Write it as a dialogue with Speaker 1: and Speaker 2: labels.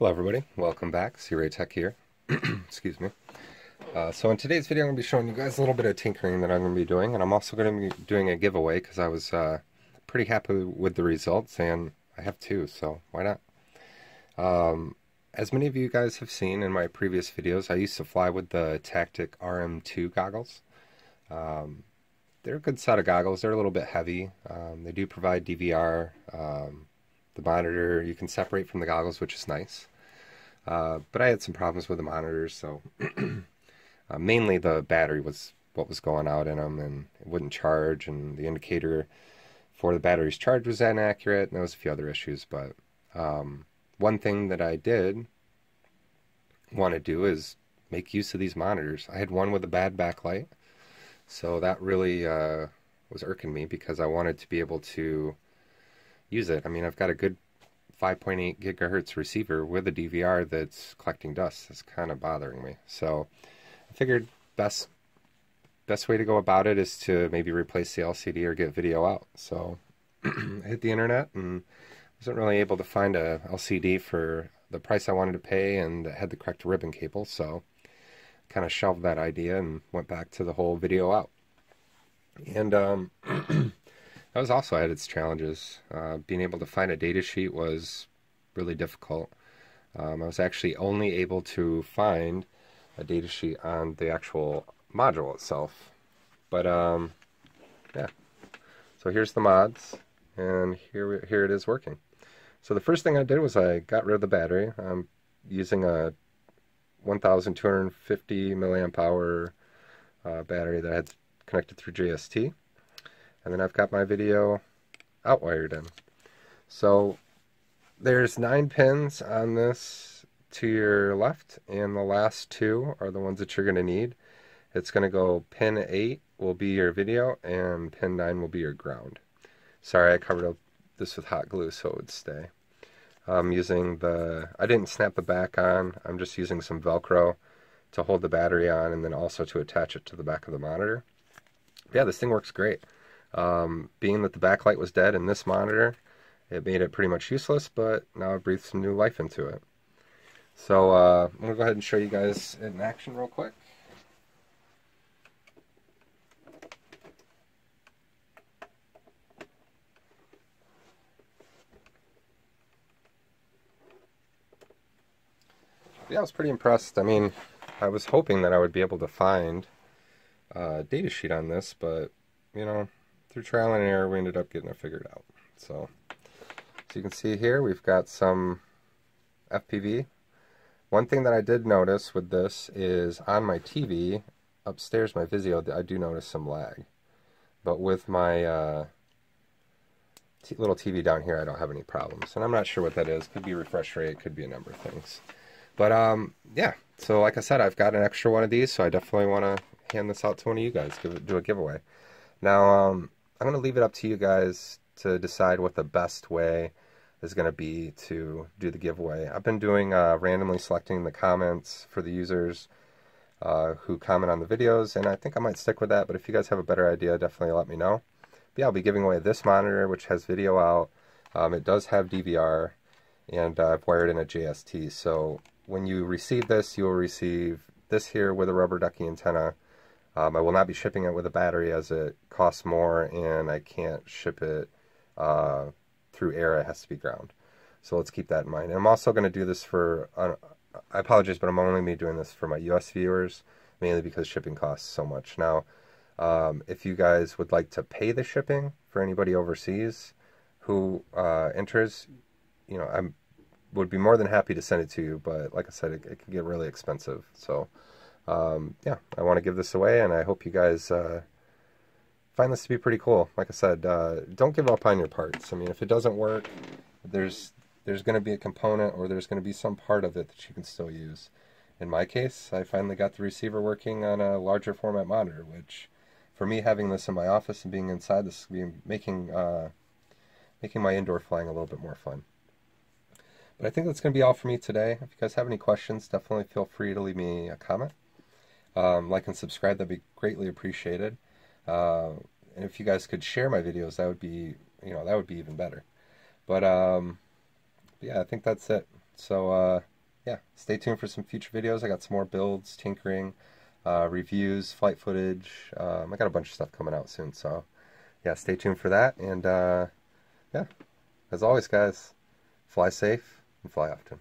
Speaker 1: Hello everybody, welcome back, C-Ray Tech here. Excuse me. Uh, so in today's video I'm going to be showing you guys a little bit of tinkering that I'm going to be doing, and I'm also going to be doing a giveaway because I was uh, pretty happy with the results, and I have two, so why not? Um, as many of you guys have seen in my previous videos, I used to fly with the Tactic RM2 goggles. Um, they're a good set of goggles, they're a little bit heavy, um, they do provide DVR, um, the monitor you can separate from the goggles, which is nice. Uh, but I had some problems with the monitors, so uh, mainly the battery was what was going out in them, and it wouldn't charge, and the indicator for the battery's charge was inaccurate, and there was a few other issues. But um, one thing that I did want to do is make use of these monitors. I had one with a bad backlight, so that really uh, was irking me because I wanted to be able to use it. I mean, I've got a good 5.8 gigahertz receiver with a DVR that's collecting dust. It's kind of bothering me. So I figured best best way to go about it is to maybe replace the LCD or get video out. So I hit the internet and wasn't really able to find a LCD for the price I wanted to pay and had the correct ribbon cable. So kind of shelved that idea and went back to the whole video out. And um, that was also had its challenges. Uh, being able to find a data sheet was really difficult. Um, I was actually only able to find a data sheet on the actual module itself. But um, yeah, so here's the mods, and here here it is working. So the first thing I did was I got rid of the battery. I'm using a 1,250 milliamp hour uh, battery that I had connected through JST and then I've got my video outwired in. So there's nine pins on this to your left, and the last two are the ones that you're going to need. It's going to go pin 8 will be your video, and pin 9 will be your ground. Sorry, I covered up this with hot glue so it would stay. I'm using the, I didn't snap the back on, I'm just using some Velcro to hold the battery on and then also to attach it to the back of the monitor. Yeah, this thing works great. Um, being that the backlight was dead in this monitor, it made it pretty much useless, but now it breathed some new life into it. So uh, I'm going to go ahead and show you guys in action real quick. Yeah, I was pretty impressed. I mean, I was hoping that I would be able to find a data sheet on this, but, you know, through trial and error, we ended up getting it figured out. So, as you can see here, we've got some FPV. One thing that I did notice with this is on my TV, upstairs, my Vizio, I do notice some lag. But with my uh, little TV down here, I don't have any problems. And I'm not sure what that is. Could be refresh rate, could be a number of things. But um, yeah, so like I said, I've got an extra one of these, so I definitely want to hand this out to one of you guys, give do a giveaway. Now, um, I'm going to leave it up to you guys to decide what the best way is going to be to do the giveaway. I've been doing uh, randomly selecting the comments for the users uh, who comment on the videos, and I think I might stick with that, but if you guys have a better idea, definitely let me know. But yeah, I'll be giving away this monitor, which has video out. Um, it does have DVR, and uh, I've wired in a JST, so when you receive this, you will receive this here with a rubber ducky antenna, um, I will not be shipping it with a battery as it costs more and I can't ship it uh, through air. It has to be ground. So let's keep that in mind. And I'm also going to do this for, uh, I apologize, but I'm only be doing this for my US viewers, mainly because shipping costs so much. Now, um, if you guys would like to pay the shipping for anybody overseas who uh, enters, you know, I would be more than happy to send it to you, but like I said, it, it can get really expensive. So, um, yeah, I want to give this away, and I hope you guys uh, find this to be pretty cool. Like I said, uh, don't give up on your parts. I mean, if it doesn't work, there's there's going to be a component or there's going to be some part of it that you can still use. In my case, I finally got the receiver working on a larger format monitor, which for me having this in my office and being inside this be making uh, making my indoor flying a little bit more fun. But I think that's going to be all for me today. If you guys have any questions, definitely feel free to leave me a comment. Um, like and subscribe, that'd be greatly appreciated. Uh, and if you guys could share my videos, that would be, you know, that would be even better. But um, yeah, I think that's it. So uh, yeah, stay tuned for some future videos. I got some more builds, tinkering, uh, reviews, flight footage. Um, I got a bunch of stuff coming out soon, so yeah, stay tuned for that. And uh, yeah, as always, guys, fly safe and fly often.